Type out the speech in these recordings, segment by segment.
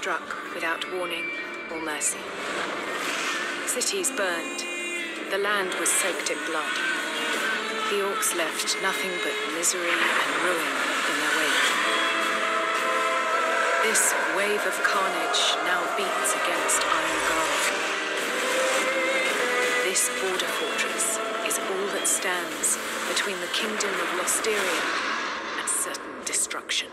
struck without warning or mercy. Cities burned. The land was soaked in blood. The orcs left nothing but misery and ruin in their wake. This wave of carnage now beats against Iron Guard. This border fortress is all that stands between the kingdom of Losteria and certain destruction.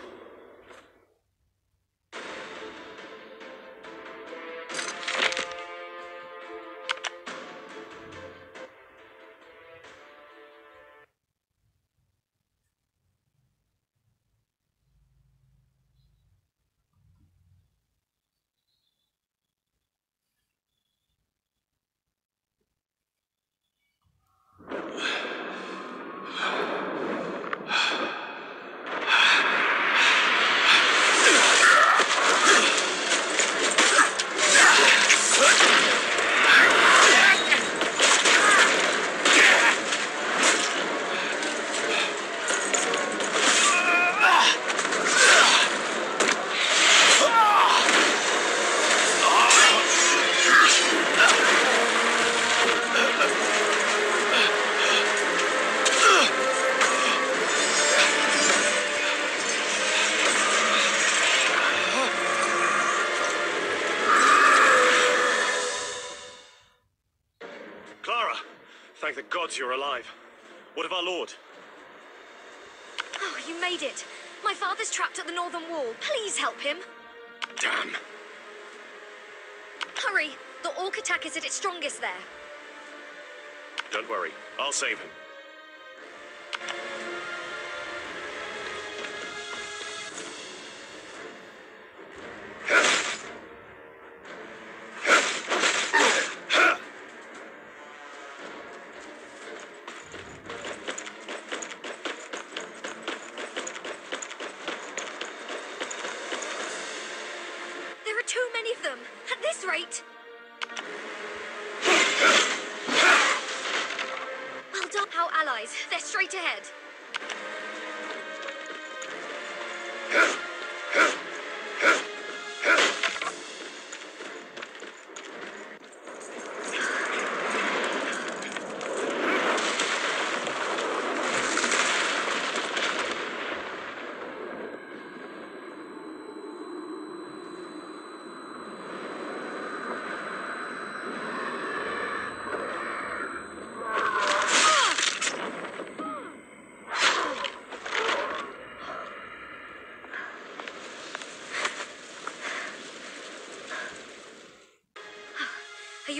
Gods you're alive. What of our lord? Oh, you made it. My father's trapped at the northern wall. Please help him. Damn! Hurry! The orc attack is at its strongest there. Don't worry, I'll save him. They're straight ahead.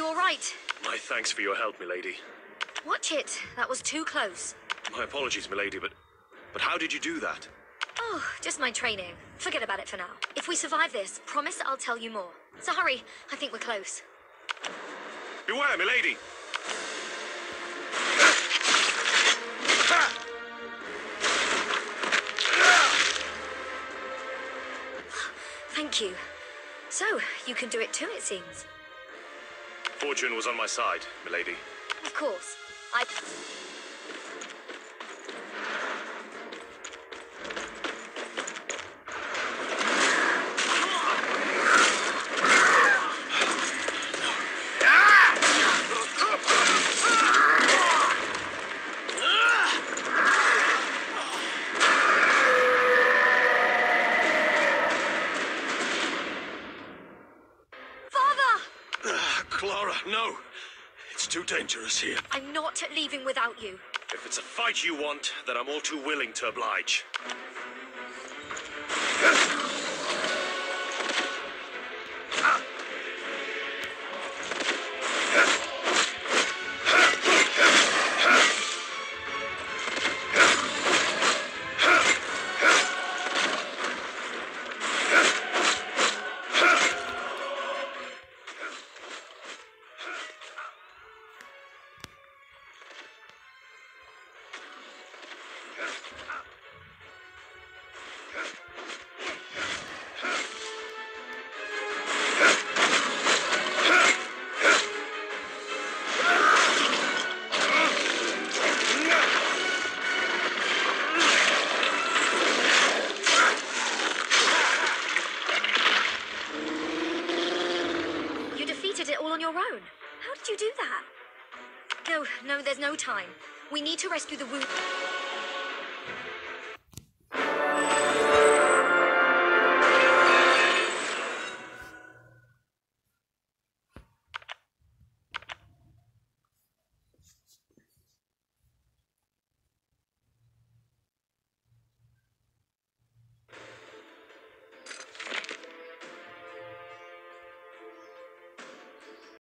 All right? My thanks for your help, milady. Watch it. That was too close. My apologies, milady, but... But how did you do that? Oh, just my training. Forget about it for now. If we survive this, promise I'll tell you more. So hurry. I think we're close. Beware, milady! Thank you. So, you can do it too, it seems. Fortune was on my side, milady. Of course. I. Father! Clara, no! It's too dangerous here. I'm not leaving without you. If it's a fight you want, then I'm all too willing to oblige. on your own. How did you do that? No, no, there's no time. We need to rescue the wounded.